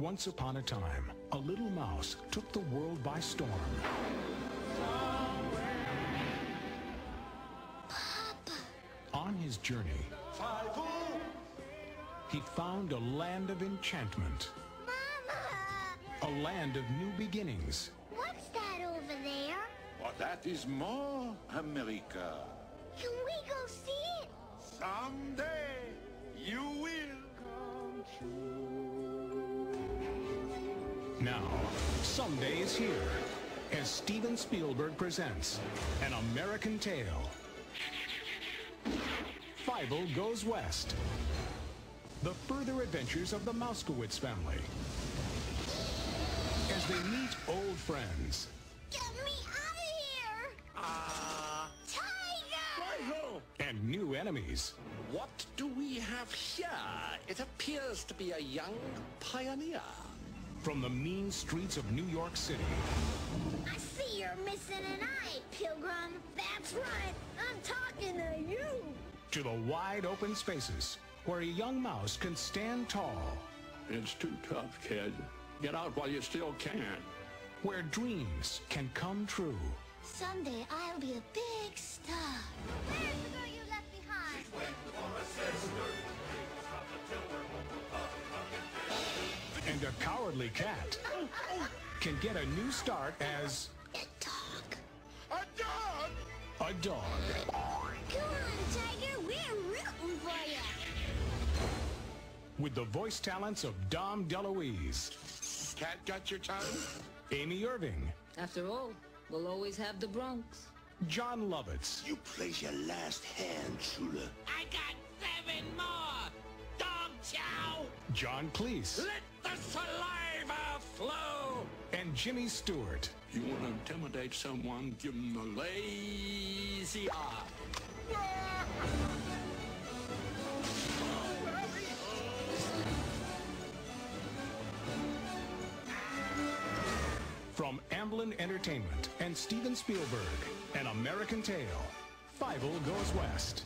Once upon a time, a little mouse took the world by storm. On his journey, he found a land of enchantment, Mama! a land of new beginnings, What's that over there? Oh, that is more America. Can we go see it? Someday Now, someday is here as Steven Spielberg presents An American Tail. Fievel Goes West. The further adventures of the Mousekewitz family. As they meet old friends Get me out of here! Ah. Tiger! and new enemies. What do we have here? It appears to be a young pioneer. From the mean streets of New York City I see you're missing an eye, Pilgrim. That's right. I'm talking to you. to the wide open spaces where a young mouse can stand tall, It's too tough, kid. Get out while you still can. where dreams can come true. Someday I'll be a big star. And a cowardly cat can get a new start as A dog. A dog! a dog. Come on, Tiger. We're rooting for you. With the voice talents of Dom DeLuise, Cat got your tongue? Amy Irving, After all, we'll always have the Bronx. Jon Lovitz, You place your last hand, Chula. I got seven more! Dog chow! John Cleese, Let Jimmy Stewart. You want to intimidate someone, give them the lazy eye. From Amblin Entertainment and Steven Spielberg, An American Tail, Fievel Goes West.